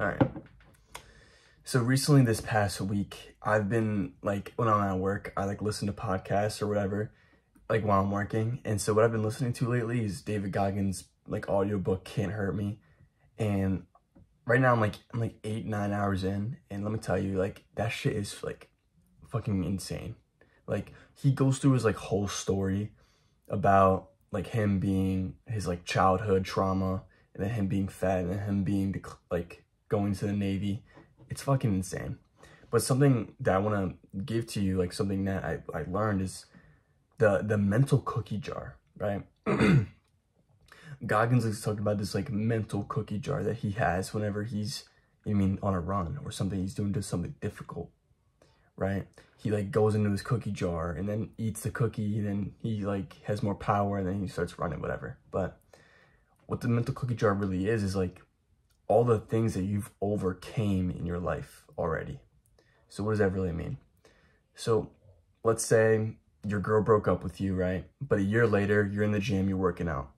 All right. So recently, this past week, I've been like when I'm at work, I like listen to podcasts or whatever, like while I'm working. And so what I've been listening to lately is David Goggins' like audiobook Can't Hurt Me. And right now I'm like I'm like eight, nine hours in, and let me tell you, like that shit is like fucking insane. Like he goes through his like whole story about like him being his like childhood trauma and then him being fat and then him being like going to the Navy. It's fucking insane. But something that I want to give to you, like something that I, I learned is the, the mental cookie jar, right? Goggins is talking about this like mental cookie jar that he has whenever he's, I mean, on a run or something, he's doing just something difficult, right? He like goes into his cookie jar and then eats the cookie and then he like has more power and then he starts running, whatever. But what the mental cookie jar really is, is like all the things that you've overcame in your life already. So what does that really mean? So let's say your girl broke up with you, right? But a year later, you're in the gym, you're working out.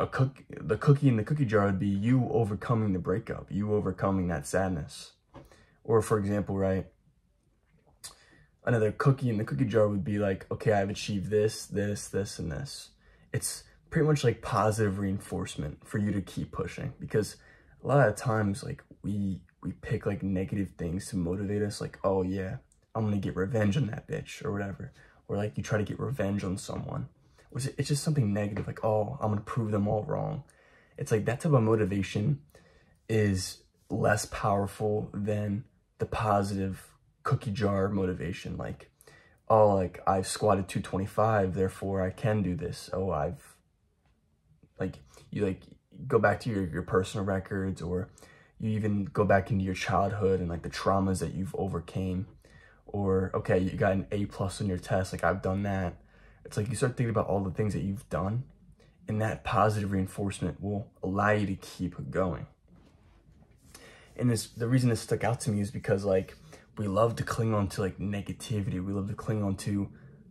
A cook, the cookie in the cookie jar would be you overcoming the breakup, you overcoming that sadness. Or for example, right? Another cookie in the cookie jar would be like, okay, I've achieved this, this, this, and this. It's pretty much like positive reinforcement for you to keep pushing because a lot of times like we we pick like negative things to motivate us like oh yeah i'm gonna get revenge on that bitch or whatever or like you try to get revenge on someone or it's just something negative like oh i'm gonna prove them all wrong. It's like that type of motivation is less powerful than the positive cookie jar motivation like oh like i've squatted 225 therefore i can do this. Oh i've like you like go back to your, your personal records or you even go back into your childhood and like the traumas that you've overcame or okay you got an a plus on your test like i've done that. It's like you start thinking about all the things that you've done and that positive reinforcement will allow you to keep going. And this the reason this stuck out to me is because like we love to cling on to like negativity. We love to cling on to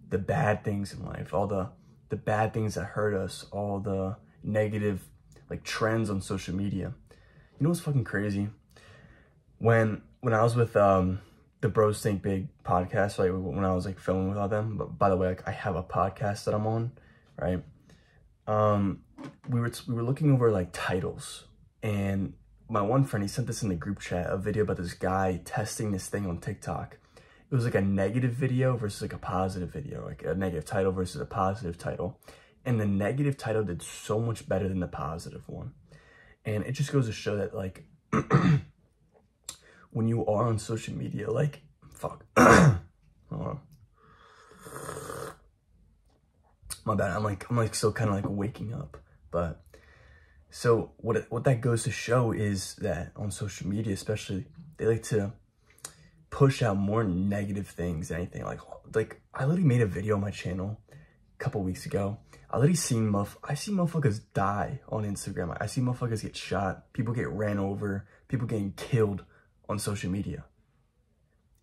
the bad things in life all the the bad things that hurt us all the negative like trends on social media. You know what's fucking crazy? When when I was with um the Bros Think Big podcast, like when I was like filming with all them, but by the way, like I have a podcast that I'm on, right? Um we were we were looking over like titles and my one friend he sent this in the group chat a video about this guy testing this thing on TikTok. It was like a negative video versus like a positive video, like a negative title versus a positive title. And the negative title did so much better than the positive one. And it just goes to show that, like, when you are on social media, like, fuck. My bad. I'm like, I'm like still kind of like waking up. But so what it, what that goes to show is that on social media, especially, they like to push out more negative things than anything. Like, like I literally made a video on my channel couple weeks ago I literally seen muff I see motherfuckers die on Instagram. I see motherfuckers get shot, people get ran over, people getting killed on social media.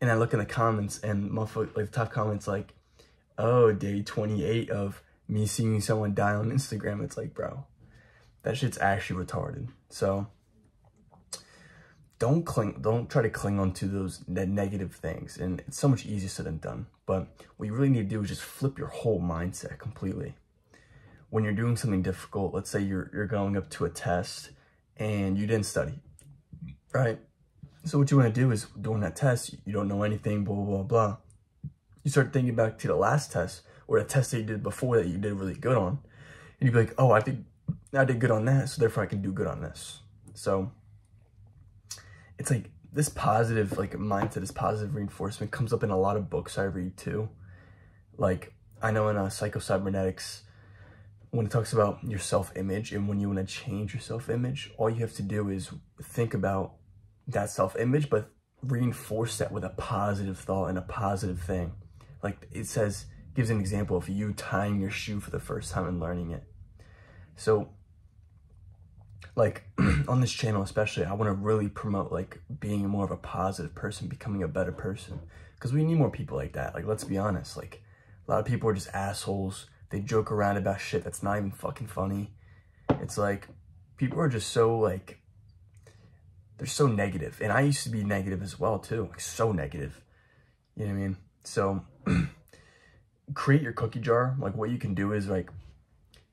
And I look in the comments and motherfucker like the top comments like, oh, day 28 of me seeing someone die on Instagram. It's like, bro, that shit's actually retarded. So don't cling, don't try to cling on to those negative things. And it's so much easier said than done. But what you really need to do is just flip your whole mindset completely when you're doing something difficult, let's say you're, you're going up to a test and you didn't study, right? So what you want to do is during that test, you don't know anything, blah, blah, blah, blah. You start thinking back to the last test or the test that you did before that you did really good on. And you'd be like, oh, I did, I did good on that, so therefore I can do good on this. So it's like this positive like mindset, this positive reinforcement comes up in a lot of books I read too. Like I know in uh, Psycho-Cybernetics, when it talks about your self-image and when you want to change your self-image, all you have to do is think about that self-image, but reinforce that with a positive thought and a positive thing. Like it says, gives an example of you tying your shoe for the first time and learning it. So like on this channel especially, I want to really promote like being more of a positive person, becoming a better person. Because we need more people like that. Like, let's be honest. Like, a lot of people are just assholes they joke around about shit that's not even fucking funny. It's like, people are just so like, they're so. And I used to be negative as well too, like so negative. You know what I mean? So create your cookie jar. Like what you can do is like,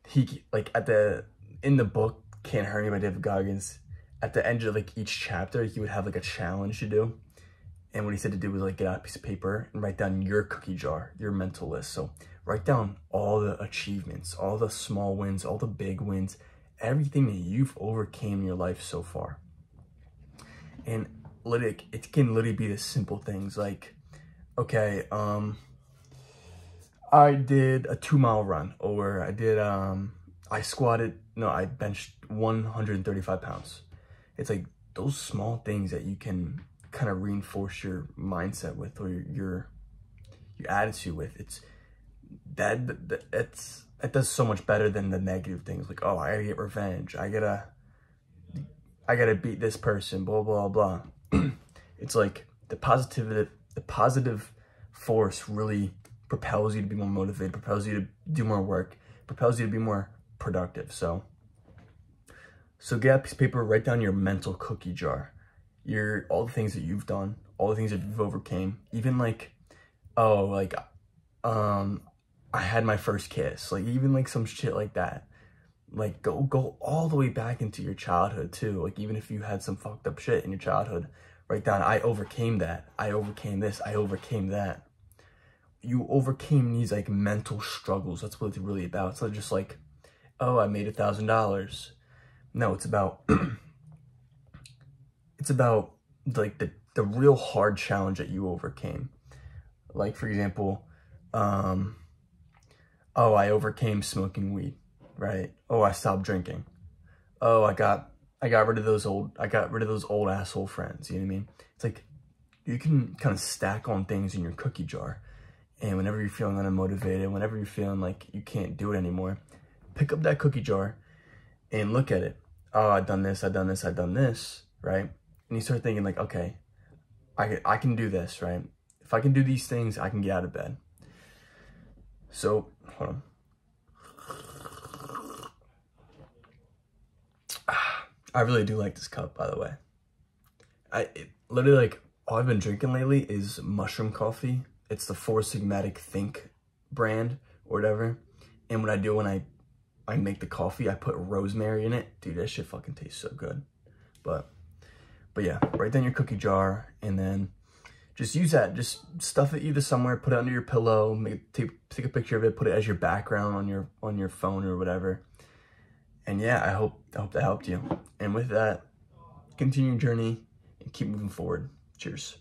he, like at the, in the book, Can't Hurt Me by David Goggins, at the end of like each chapter, he would have like a challenge to do. And what he said to do was like get out a piece of paper and write down your cookie jar, your mental list. So write down all the achievements, all the small wins, all the big wins, everything that you've overcame in your life so far. And literally, it can literally be the simple things like, okay, um, I did a two mile run or I did, um, I squatted, no, I benched 135 pounds. It's like those small things that you can kind of reinforce your mindset with or your, your, your attitude with. It's that, that, it's, it does so much better than the negative things like, oh, I gotta get revenge. I gotta, I gotta beat this person, blah, blah, blah. it's like the positive, the positive force really propels you to be more motivated, propels you to do more work, propels you to be more productive. So, so get a piece of paper, write down your mental cookie jar, your, all the things that you've done, all the things that you've overcame, even like, oh, like, um, I had my first kiss, like even like some shit like that. Like go go all the way back into your childhood too. Like even if you had some fucked up shit in your childhood, write down I overcame that. I overcame this. I overcame that. You overcame these like mental struggles. That's what it's really about. It's not just like, oh, I made a thousand dollars. No, it's about it's about like the the real hard challenge that you overcame. Like for example, um oh, I overcame smoking weed, right? Oh, I stopped drinking. Oh, I got I got rid of those old I got rid of those old asshole friends, you know what I mean? It's like you can kind of stack on things in your cookie jar. And whenever you're feeling unmotivated, whenever you're feeling like you can't do it anymore, pick up that cookie jar and look at it. Oh, I've done this, I've done this, I've done this, right? And you start thinking like, okay, I, I can do this, right? If I can do these things, I can get out of bed. So, hold on. I really do like this cup, by the way. I it, literally like all I've been drinking lately is mushroom coffee. It's the Four Sigmatic Think brand or whatever. And what I do when I I make the coffee, I put rosemary in it. Dude, that shit fucking tastes so good. But but yeah, write down your cookie jar and then just use that. Just stuff it either somewhere, put it under your pillow, make, take, take a picture of it, put it as your background on your on your phone or whatever. And yeah, I hope I hope that helped you. And with that, continue your journey and keep moving forward. Cheers.